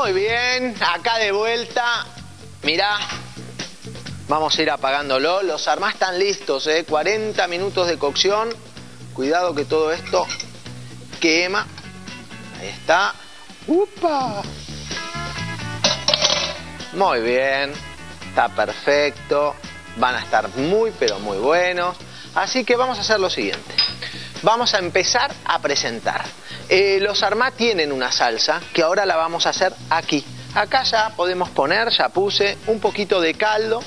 Muy bien, acá de vuelta. Mirá, vamos a ir apagándolo. Los armás están listos, ¿eh? 40 minutos de cocción. Cuidado que todo esto quema. Ahí está. ¡Upa! Muy bien, está perfecto. Van a estar muy, pero muy buenos. Así que vamos a hacer lo siguiente. Vamos a empezar a presentar. Eh, los armá tienen una salsa que ahora la vamos a hacer aquí. Acá ya podemos poner, ya puse un poquito de caldo,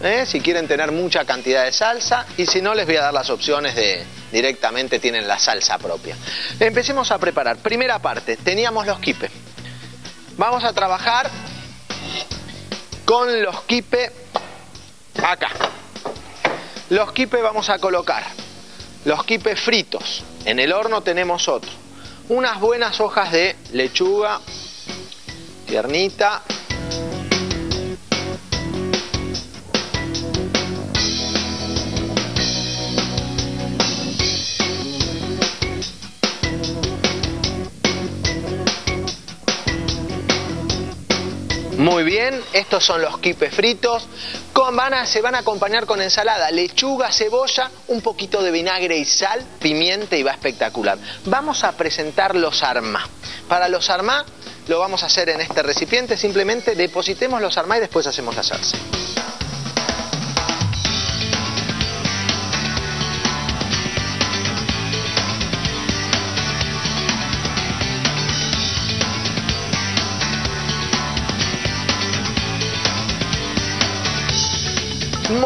¿eh? si quieren tener mucha cantidad de salsa y si no les voy a dar las opciones de directamente tienen la salsa propia. Empecemos a preparar. Primera parte, teníamos los quipes. Vamos a trabajar con los quipes acá. Los quipes vamos a colocar los quipes fritos. En el horno tenemos otro. Unas buenas hojas de lechuga, tiernita. Bien, estos son los quipes fritos. Con, van se van a acompañar con ensalada, lechuga, cebolla, un poquito de vinagre y sal, pimienta y va espectacular. Vamos a presentar los armá. Para los armá lo vamos a hacer en este recipiente, simplemente depositemos los armá y después hacemos la salsa.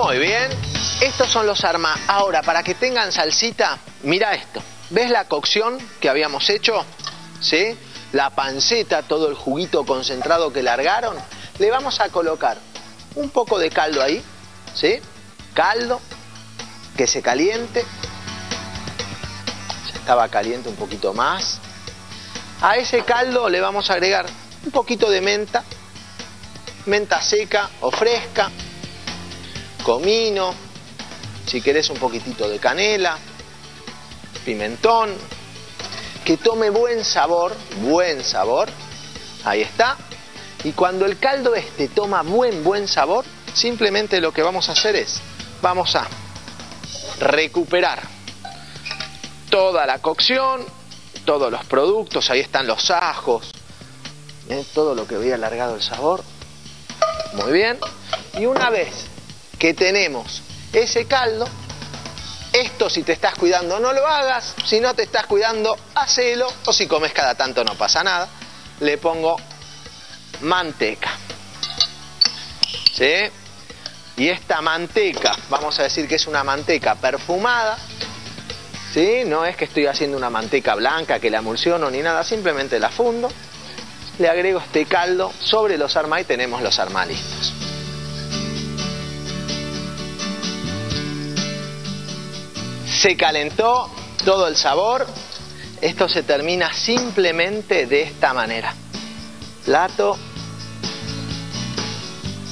Muy bien, estos son los armas. Ahora, para que tengan salsita, mira esto. ¿Ves la cocción que habíamos hecho? ¿Sí? La panceta, todo el juguito concentrado que largaron. Le vamos a colocar un poco de caldo ahí, ¿sí? Caldo, que se caliente. Estaba caliente un poquito más. A ese caldo le vamos a agregar un poquito de menta, menta seca o fresca, comino, si querés un poquitito de canela, pimentón, que tome buen sabor, buen sabor, ahí está. Y cuando el caldo este toma buen, buen sabor, simplemente lo que vamos a hacer es, vamos a recuperar toda la cocción, todos los productos, ahí están los ajos, ¿eh? todo lo que había alargado el sabor, muy bien. Y una vez que tenemos ese caldo, esto si te estás cuidando no lo hagas, si no te estás cuidando, hacelo, o si comes cada tanto no pasa nada, le pongo manteca. ¿Sí? Y esta manteca, vamos a decir que es una manteca perfumada, ¿sí? No es que estoy haciendo una manteca blanca que la emulsiono ni nada, simplemente la fundo, le agrego este caldo sobre los arma y tenemos los arma listos. Se calentó todo el sabor. Esto se termina simplemente de esta manera. Plato,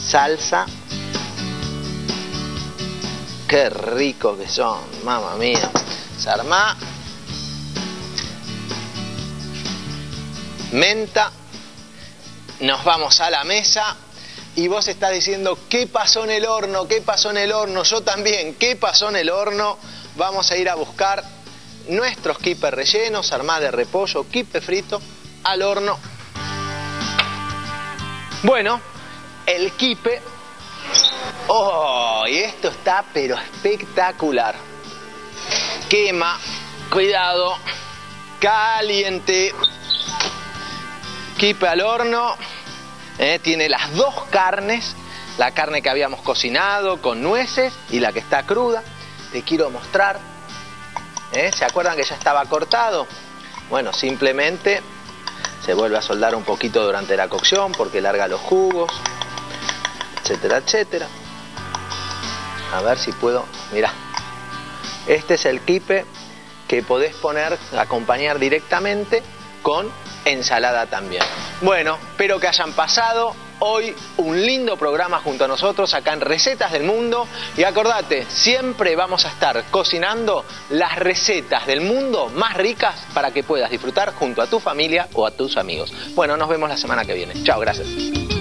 salsa. Qué rico que son, mamá mía. Sarmá. Menta. Nos vamos a la mesa y vos estás diciendo, ¿qué pasó en el horno? ¿Qué pasó en el horno? Yo también, ¿qué pasó en el horno? Vamos a ir a buscar nuestros quipes rellenos, armada de repollo, quipe frito, al horno. Bueno, el quipe... ¡Oh! Y esto está pero espectacular. Quema, cuidado, caliente. Quipe al horno. Eh, tiene las dos carnes, la carne que habíamos cocinado con nueces y la que está cruda te quiero mostrar. ¿eh? ¿Se acuerdan que ya estaba cortado? Bueno, simplemente se vuelve a soldar un poquito durante la cocción porque larga los jugos, etcétera, etcétera. A ver si puedo, mira, este es el kipe que podés poner, acompañar directamente con ensalada también. Bueno, espero que hayan pasado hoy un lindo programa junto a nosotros acá en Recetas del Mundo. Y acordate, siempre vamos a estar cocinando las recetas del mundo más ricas para que puedas disfrutar junto a tu familia o a tus amigos. Bueno, nos vemos la semana que viene. Chao, gracias.